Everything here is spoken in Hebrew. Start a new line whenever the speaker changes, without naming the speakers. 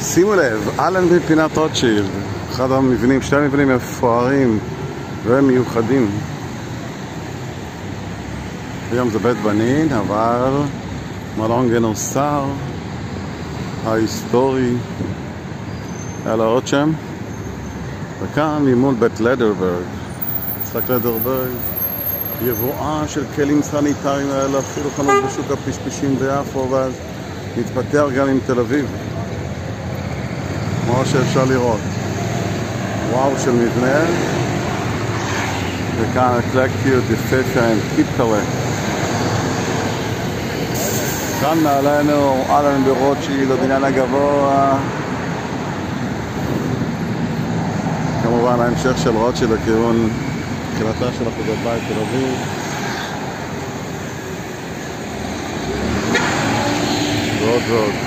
שימו לב, אלנבי פינת רוטשילד, אחד המבנים, שני המבנים מפוארים ומיוחדים. היום זה בית בנין, אבל מלון גנוסר ההיסטורי, היה לו עוד שם, וכאן ממול בית לדרברג, יצחק לדרברג, יבואן של כלים סניטריים, היה לו אפילו חנות בשוק הפשפשים ביפו, ואז מתפתח גם עם תל אביב. כמו שאפשר לראות. וואו של מבנה, וכאן אקלקטיות יפהפה עם קיפקלה. כאן מעלינו אלן ברוטשילד, הבניין הגבוה. כמובן ההמשך של רוטשילד לכיוון תחילתה של אחוזת בית תל אביב. ועוד ועוד.